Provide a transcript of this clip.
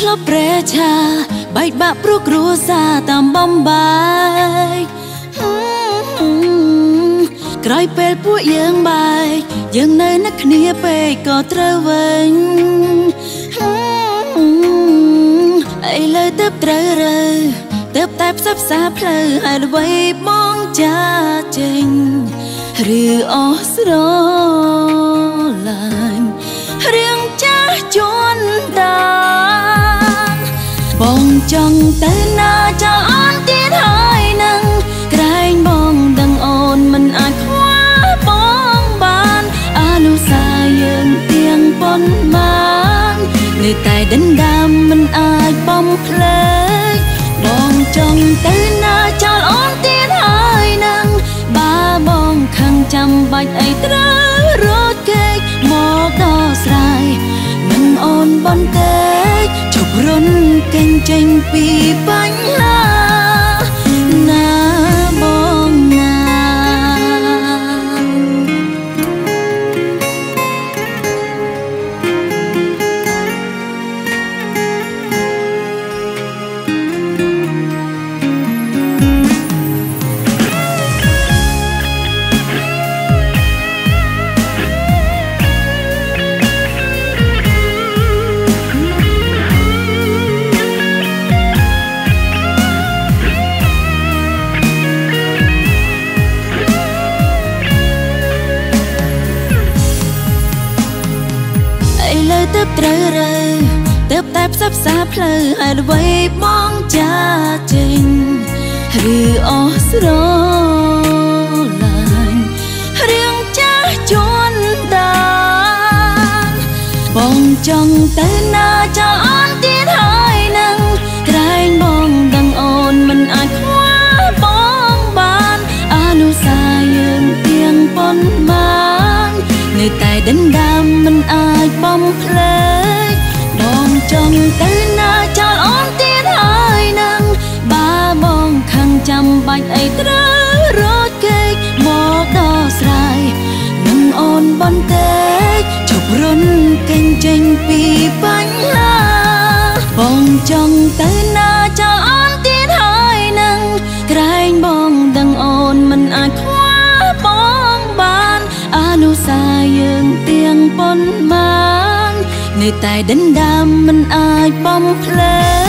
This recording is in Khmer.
ធ្លាប់ប្រែឆាបែកបាក់ព្រោះគ្រួសារតាមបំបែកក្រោយពេលពួកយើងបែកយើងនៅនឹកគ្នាពេកក៏ត្រូវវិញអីលើទៅត្រូវរើទៅតែផ្សះផ្សាផ្លូវហើយល្បីបងចាចេញឬអស់ស្រ ចង់ទៅណាចោលអូនទៀតហើយនឹងក្រែងបងដឹងអូនមិនអាចខ្វល់បងបានអនុសាយើងទៀងប៉ុនបាននៅតែដណ្ដើមមិនអាចបំភ្លេចបងចង់ទៅណាចោលអូនទៀតហើយនឹងបាបងខឹងចាំបាច់អីត្រូវរត់គេកមកដល់ស្រ័យនឹងអូនបន្តិចជប់រុ នកេងចេ ទើបត្រូវរើទើបតែផ្សះផ្សាផ្លូវហើយអ្វីបងចាចេញឬអស់ស្រឡាញ់រឿងចាស់ជន់ដានបងចង់ទៅណាចោលអូនទៀតហើយនឹងក្រែងបងដឹងអូនមិនអាចខ្វល់បងបានអនុសាយើងទៀងប៉ុនបាននៅតែដណ្ដើមមិនអាច បំភ្លេចបងចង់ទៅណាចោលអូនទៀតហើយនឹងបាបងខឹងចាំបាច់អីត្រូវរត់គេកមកដល់ស្រ័យនឹងអូនបន្តិចជប់រុនកេញចេញពីបញ្ហាបងចង់ទៅ ននៅតែដណ្ដើមមិនអាចបំភ្លេចបងចង់ទៅណាចោល